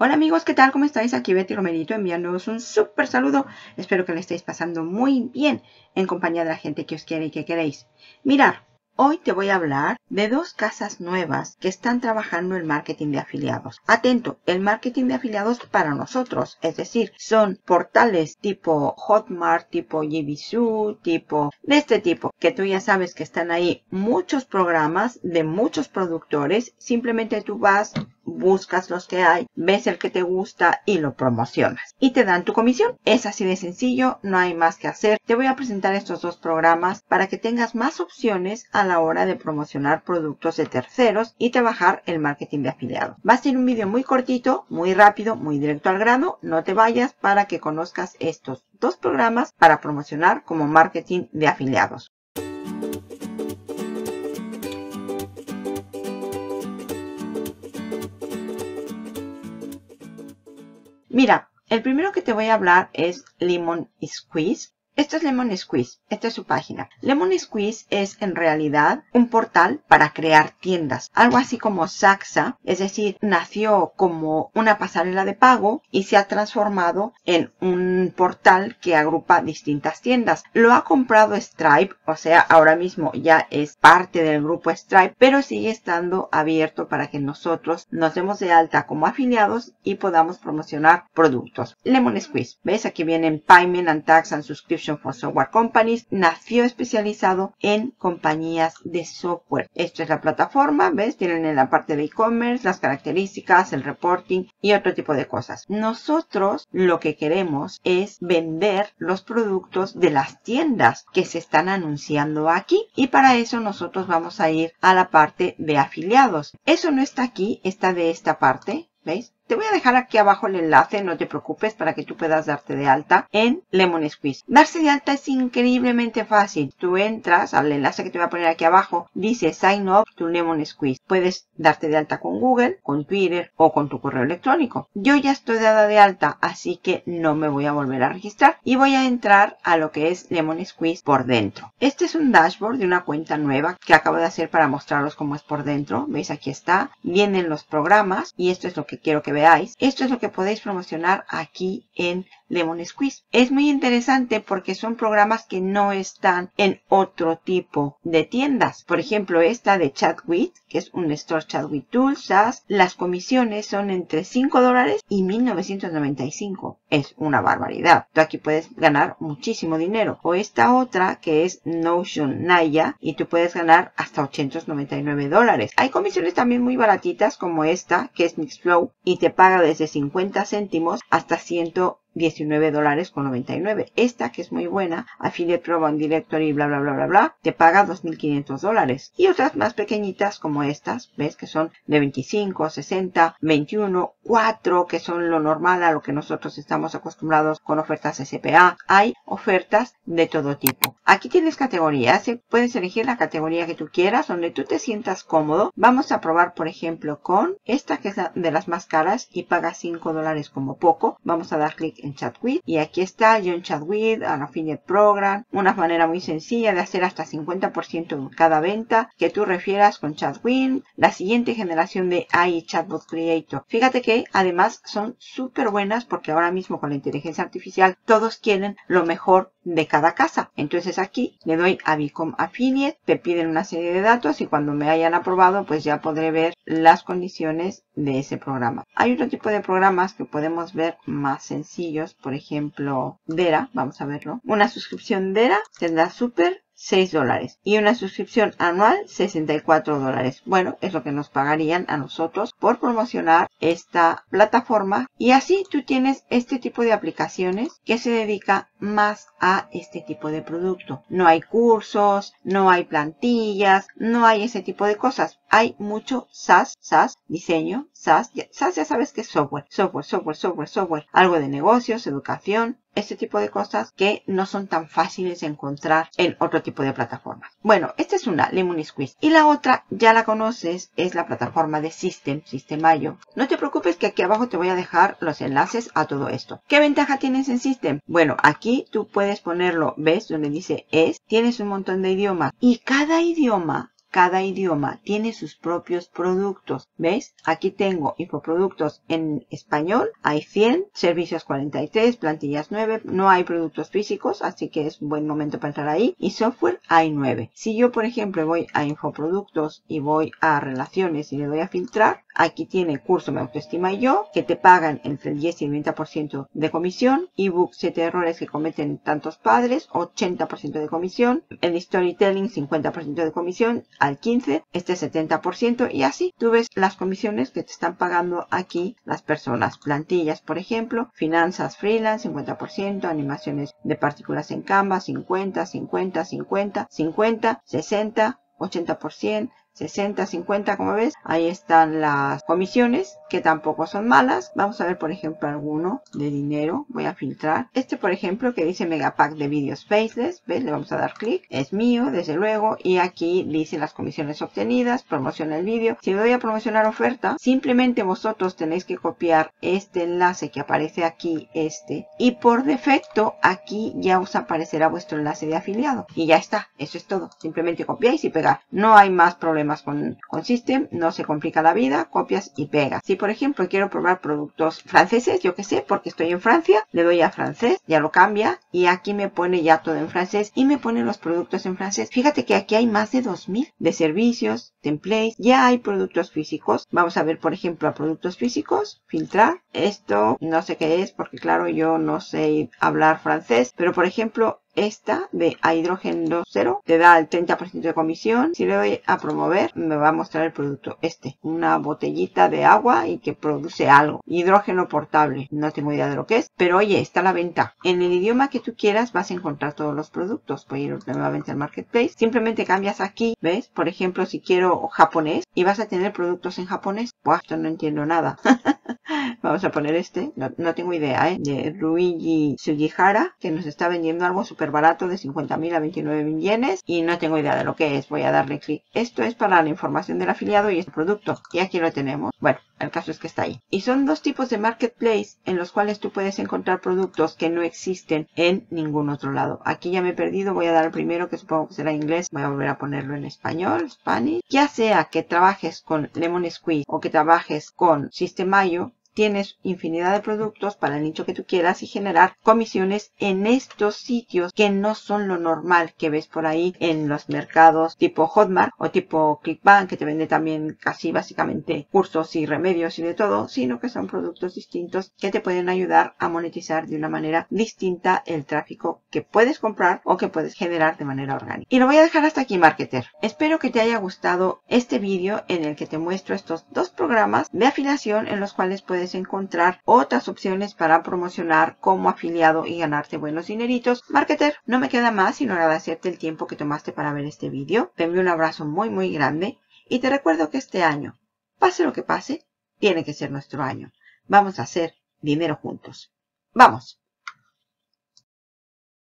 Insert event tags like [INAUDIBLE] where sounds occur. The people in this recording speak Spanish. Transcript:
Hola amigos, ¿qué tal? ¿Cómo estáis? Aquí Betty Romerito enviándoos un súper saludo. Espero que le estéis pasando muy bien en compañía de la gente que os quiere y que queréis. Mirar, Hoy te voy a hablar de dos casas nuevas que están trabajando en marketing de afiliados. Atento, el marketing de afiliados para nosotros, es decir, son portales tipo Hotmart, tipo GBSU, tipo de este tipo, que tú ya sabes que están ahí muchos programas de muchos productores. Simplemente tú vas, buscas los que hay, ves el que te gusta y lo promocionas. Y te dan tu comisión. Es así de sencillo, no hay más que hacer. Te voy a presentar estos dos programas para que tengas más opciones a la hora de promocionar productos de terceros y trabajar el marketing de afiliados. Va a ser un vídeo muy cortito, muy rápido, muy directo al grano. No te vayas para que conozcas estos dos programas para promocionar como marketing de afiliados. Mira, el primero que te voy a hablar es Lemon Squeeze. Esto es Lemon Squeeze, esta es su página. Lemon Squeeze es en realidad un portal para crear tiendas, algo así como Saxa, es decir, nació como una pasarela de pago y se ha transformado en un portal que agrupa distintas tiendas. Lo ha comprado Stripe, o sea, ahora mismo ya es parte del grupo Stripe, pero sigue estando abierto para que nosotros nos demos de alta como afiliados y podamos promocionar productos. Lemon Squeeze, ¿ves? Aquí vienen Payment and Tax and Subscription for Software Companies nació especializado en compañías de software. Esto es la plataforma, ¿ves? Tienen en la parte de e-commerce las características, el reporting y otro tipo de cosas. Nosotros lo que queremos es vender los productos de las tiendas que se están anunciando aquí y para eso nosotros vamos a ir a la parte de afiliados. Eso no está aquí, está de esta parte, ¿veis? Te voy a dejar aquí abajo el enlace, no te preocupes, para que tú puedas darte de alta en Lemon Squeeze. Darse de alta es increíblemente fácil. Tú entras al enlace que te voy a poner aquí abajo, dice Sign Up to Lemon Squeeze. Puedes darte de alta con Google, con Twitter o con tu correo electrónico. Yo ya estoy dada de alta, así que no me voy a volver a registrar y voy a entrar a lo que es Lemon Squeeze por dentro. Este es un dashboard de una cuenta nueva que acabo de hacer para mostraros cómo es por dentro. ¿Veis? Aquí está. Vienen los programas y esto es lo que quiero que veáis. Esto es lo que podéis promocionar aquí en Lemon Squeeze. Es muy interesante porque son programas que no están en otro tipo de tiendas. Por ejemplo, esta de Que es un Store ChatWit Tools, las comisiones son entre 5 dólares y 1995. Es una barbaridad. Tú aquí puedes ganar muchísimo dinero. O esta otra que es Notion Naya y tú puedes ganar hasta 899 dólares. Hay comisiones también muy baratitas como esta que es Mixflow y te paga desde 50 céntimos hasta 100 19 dólares con 99. Esta que es muy buena, Affiliate Pro Directory, bla, bla, bla, bla, bla, te paga 2.500 dólares. Y otras más pequeñitas como estas, ves que son de 25, 60, 21, 4 que son lo normal a lo que nosotros estamos acostumbrados con ofertas SPA. Hay ofertas de todo tipo. Aquí tienes categorías, puedes elegir la categoría que tú quieras, donde tú te sientas cómodo. Vamos a probar, por ejemplo, con esta que es de las más caras y paga 5 dólares como poco. Vamos a dar clic en Chatwit. Y aquí está John Chatwit, an Affiliate Program. Una manera muy sencilla de hacer hasta 50% en cada venta que tú refieras con Chatwin. La siguiente generación de AI Chatbot Creator. Fíjate que además son súper buenas porque ahora mismo con la inteligencia artificial todos quieren lo mejor de cada casa. Entonces aquí le doy a Bicom Affiliate, te piden una serie de datos y cuando me hayan aprobado pues ya podré ver las condiciones de ese programa. Hay otro tipo de programas que podemos ver más sencillos, por ejemplo Dera, vamos a verlo. Una suscripción Dera tendrá súper 6 dólares y una suscripción anual 64 dólares. Bueno, es lo que nos pagarían a nosotros por promocionar esta plataforma y así tú tienes este tipo de aplicaciones que se dedica más a este tipo de producto. No hay cursos, no hay plantillas, no hay ese tipo de cosas. Hay mucho SaaS, SaaS, diseño, SaaS. SaaS ya sabes que es software, software, software, software, software. Algo de negocios, educación, este tipo de cosas que no son tan fáciles de encontrar en otro tipo de plataformas. Bueno, esta es una, Lemon Squeeze. Y la otra, ya la conoces, es la plataforma de System, Systemayo. No te preocupes que aquí abajo te voy a dejar los enlaces a todo esto. ¿Qué ventaja tienes en System? Bueno, aquí tú puedes ponerlo, ¿ves? Donde dice es, tienes un montón de idiomas. Y cada idioma cada idioma tiene sus propios productos. ¿Veis? Aquí tengo infoproductos en español. Hay 100, servicios 43, plantillas 9. No hay productos físicos, así que es un buen momento para entrar ahí. Y software hay 9. Si yo, por ejemplo, voy a infoproductos y voy a relaciones y le doy a filtrar, aquí tiene curso Me Autoestima y Yo, que te pagan entre el 10 y el 20% de comisión. Ebook 7 errores que cometen tantos padres, 80% de comisión. El storytelling 50% de comisión al 15, este 70% y así tú ves las comisiones que te están pagando aquí las personas. Plantillas, por ejemplo, finanzas freelance 50%, animaciones de partículas en Canva 50, 50, 50, 50, 60, 80%, 60, 50, como ves. Ahí están las comisiones, que tampoco son malas. Vamos a ver, por ejemplo, alguno de dinero. Voy a filtrar. Este, por ejemplo, que dice Megapack de vídeos faceless. ¿Ves? Le vamos a dar clic. Es mío, desde luego. Y aquí dice las comisiones obtenidas. Promociona el vídeo. Si le doy a promocionar oferta, simplemente vosotros tenéis que copiar este enlace que aparece aquí, este. Y por defecto, aquí ya os aparecerá vuestro enlace de afiliado. Y ya está. Eso es todo. Simplemente copiáis y pegar. No hay más problemas con, con System, no se complica la vida, copias y pegas. Por ejemplo quiero probar productos franceses, yo que sé, porque estoy en Francia, le doy a francés, ya lo cambia y aquí me pone ya todo en francés y me pone los productos en francés. Fíjate que aquí hay más de 2000 de servicios, templates, ya hay productos físicos. Vamos a ver por ejemplo a productos físicos, filtrar. Esto no sé qué es porque claro yo no sé hablar francés, pero por ejemplo esta de hidrógeno cero te da el 30% de comisión. Si le doy a promover, me va a mostrar el producto este. Una botellita de agua y que produce algo. Hidrógeno portable. No tengo idea de lo que es. Pero oye, está a la venta. En el idioma que tú quieras vas a encontrar todos los productos. Voy a ir nuevamente al marketplace. Simplemente cambias aquí. ¿Ves? Por ejemplo, si quiero japonés y vas a tener productos en japonés. Buah, esto no entiendo nada. [LAUGHS] Vamos a poner este. No, tengo idea, ¿eh? De Ruigi Sugihara, que nos está vendiendo algo súper barato de 50.000 a 29.000 yenes. Y no tengo idea de lo que es. Voy a darle clic. Esto es para la información del afiliado y este producto. Y aquí lo tenemos. Bueno, el caso es que está ahí. Y son dos tipos de marketplace en los cuales tú puedes encontrar productos que no existen en ningún otro lado. Aquí ya me he perdido. Voy a dar el primero que supongo que será inglés. Voy a volver a ponerlo en español, Spanish. Ya sea que trabajes con Lemon Squeeze o que trabajes con Systemayo, tienes infinidad de productos para el nicho que tú quieras y generar comisiones en estos sitios que no son lo normal que ves por ahí en los mercados tipo Hotmart o tipo Clickbank que te vende también casi básicamente cursos y remedios y de todo, sino que son productos distintos que te pueden ayudar a monetizar de una manera distinta el tráfico que puedes comprar o que puedes generar de manera orgánica. Y lo voy a dejar hasta aquí, marketer. Espero que te haya gustado este vídeo en el que te muestro estos dos programas de afiliación en los cuales encontrar otras opciones para promocionar como afiliado y ganarte buenos dineritos. Marketer, no me queda más sino agradecerte el tiempo que tomaste para ver este vídeo. Te envío un abrazo muy muy grande y te recuerdo que este año, pase lo que pase, tiene que ser nuestro año. Vamos a hacer dinero juntos. ¡Vamos!